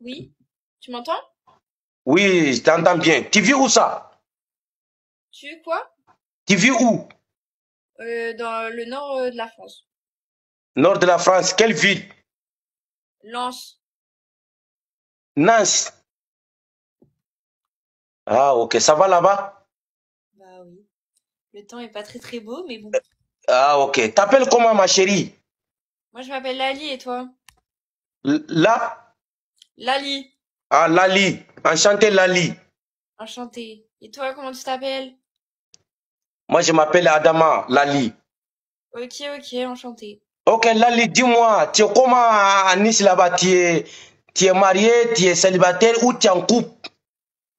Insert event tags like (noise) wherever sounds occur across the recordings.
Oui. Tu m'entends? Oui, je t'entends bien. Tu vis où ça? Tu quoi? Tu vis où? Euh, Dans le nord euh, de la France. Nord de la France. Quelle ville? Lens. Nantes. Ah, ok. Ça va là-bas? Bah oui. Le temps est pas très très beau, mais bon. Ah, ok. T'appelles comment, ma chérie? Moi, je m'appelle Lali et toi? Là? Lali. Ah, Lali. Enchanté, Lali. Enchantée. Et toi, comment tu t'appelles? Moi, je m'appelle Adama, Lali. Ok, ok, enchantée. Ok, Lali, dis-moi, tu es comment à Nice là-bas? Tu es, tu es marié, tu es célibataire ou tu es en couple?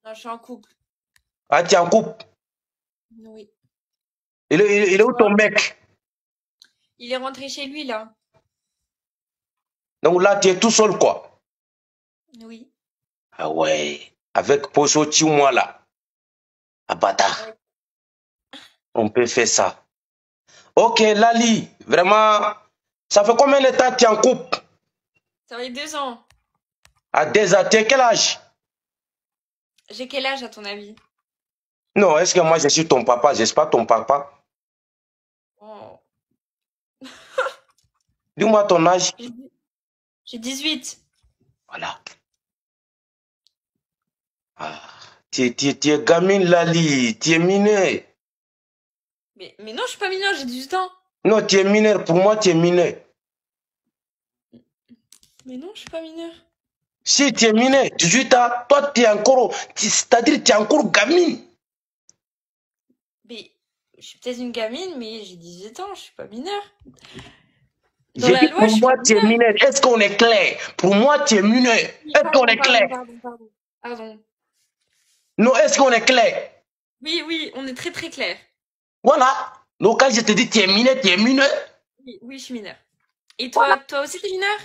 Non, je suis en couple. Ah, tu es en couple? Oui. Il est, il est où ton mec? Il est rentré chez lui, là. Donc là, tu es tout seul, quoi. Oui. Ah ouais, avec Poso moi là. Ah bâtard. On peut faire ça. Ok, Lali, vraiment, ça fait combien de temps que tu es en couple? Ça fait deux ans. À deux ans, tu as quel âge? J'ai quel âge, à ton avis? Non, est-ce que moi je suis ton papa? Je suis pas ton papa. Oh. (laughs) Dis-moi ton âge. J'ai 18. Voilà. Ah, tu, es- gamine, Lali, tu es mineur. Mais, mais non, je suis pas mineure, j'ai 18 ans. Non, tu es mineur, pour moi tu es mineur. Mais non, je suis pas mineure. Si tu es mineur, 18 ans, toi tu es encore, c'est-à-dire tu es encore gamine. Mais je suis peut-être une gamine, mais j'ai 18 ans, je suis pas mineure. Dans J'ai la dit loi, pour je moi tu es mineure. mineur. Est-ce qu'on est clair? Pour moi tu es mineur. Oui, Est-ce qu'on est clair? pardon, pardon. Pardon. Non, est-ce qu'on est clair? Oui, oui, on est très très clair. Voilà. Donc quand je te dis tu es mineur, tu es mineur. Oui, oui, je suis mineure. Et toi, toi aussi t'es mineure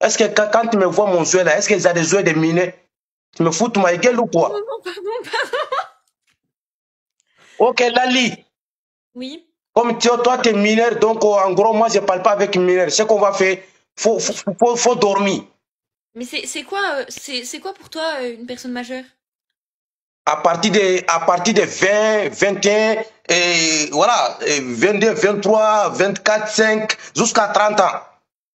Est-ce que quand, quand tu me vois mon jouet là, est-ce que j'ai des jouets de mineurs Tu me fous de ma gueule ou quoi? Non, non, pardon, pardon. Ok, Lali. Oui, Comme tu, toi, tu es mineur, donc euh, en gros, moi, je ne parle pas avec mineur. Ce qu'on va faire, il faut, faut, faut, faut dormir. mais c'est c'est quoi, euh, c'est c'est quoi pour toi euh, une personne majeure? À partir de, à partir de 20, 21, et voilà, et 22, 23, 24, 5, jusqu'à 30 ans.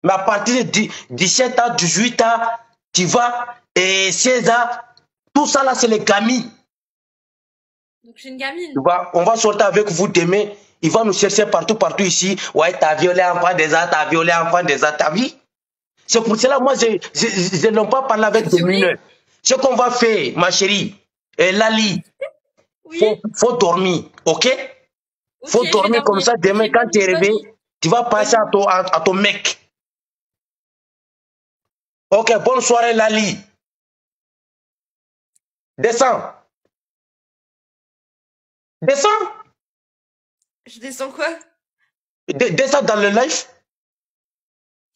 Mais à partir de 10 17 ans, 18 ans, tu vas, et 16 ans, tout ça là, c'est les gamines. Donc je suis une gamine. Tu vois, on va sortir avec vous demain. Il va nous chercher partout, partout ici. Ouais, t'as violé enfant des arts, t'as violé enfant des arts, t'as vu? C'est pour cela, moi, je je, je, je n'aime pas parler avec des mineurs. Ce qu'on va faire, ma chérie, et Lali, Oui. faut, faut dormir, ok? Ok, Faut dormir comme ça. Demain, quand tu es réveillé, tu vas passer à ton, à, à ton mec. Ok, bonne soirée, Lali. Descends. Descends. Je descends quoi? De- descends dans le live.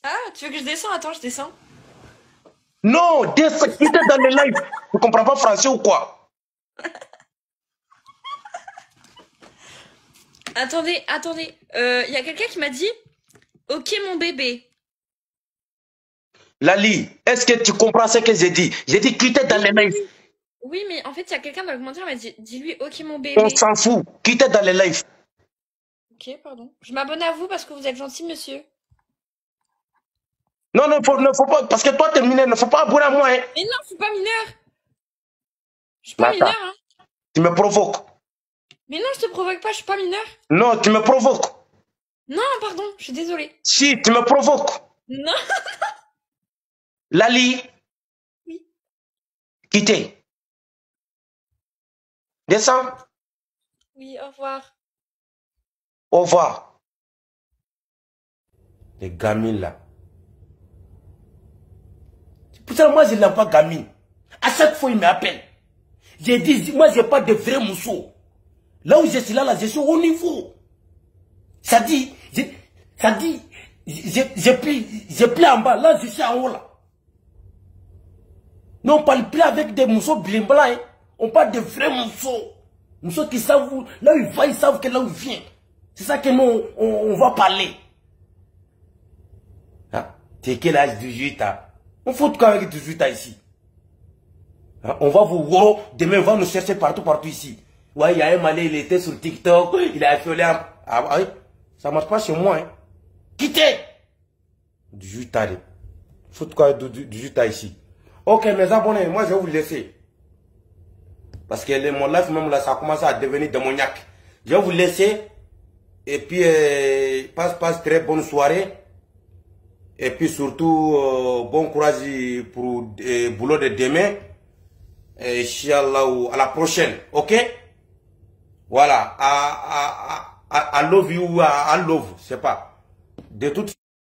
Ah, tu veux que je descends Attends, je descends. Non, descends, quitte dans le live. Tu comprends pas français ou quoi? (laughs) Attendez, attendez. Il y a quelqu'un qui m'a dit Ok, mon bébé. Lali, est-ce que tu comprends ce que j'ai dit? J'ai dit quitte dans le live. Oui, mais en fait, il y a quelqu'un dans le commentaire qui m'a dit Dis-lui Ok, mon bébé. On s'en fout. Quitte dans le live. Ok, pardon. Je m'abonne à vous parce que vous êtes gentil, monsieur. Non, non, faut, ne faut pas. Parce que toi, t'es mineur, ne faut pas abonner à moi. Hein. Mais non, je suis pas mineur. Je suis pas mineur, hein. Tu me provoques. Mais non, je te provoque pas, je suis pas mineur. Non, tu me provoques. Non, pardon, je suis désolée. Si, tu me provoques. Non. (laughs) Lali. Oui. Quittez. Descends. Oui, au revoir. Au revoir. Les gamines là. Putain, moi je n'aime pas gamine. À chaque fois, il m'appelle. J'ai dit, moi j'ai pas de vrai mousseau. Là où je suis là, là, je suis au niveau. Ça dit, ça dit, j'ai pris, j'ai pris en bas, là je suis en haut là. Non, on parle plus avec des mousseaux blancs, hein. on parle de vrais mousseaux. Mousseaux qui savent où, là où il va, ils savent que là où il vient. C'est ça que nous, on, on va parler. Ah, tu es quel âge 18 ans? On fout quand avec 18 ans ici? Hein, on va vous demain on va nous chercher partout, partout ici. Ouais, il y a un Malais, il était sur TikTok, il a fait un... Ah oui, ça marche pas chez moi. Hein. Quittez 18 ans. Fout quoi 18 ans ici? Ok, mes abonnés, moi je vais vous laisser. Parce que mon life même là, ça a commencé à devenir démoniaque. Je vais vous laisser. Et puis, euh, passe, passe très bonne soirée. Et puis surtout, euh, bon courage pour le euh, boulot de demain. Inch'Allah, à la prochaine. Ok? Voilà. I, I, I, I love you, I love, c'est pas. De toute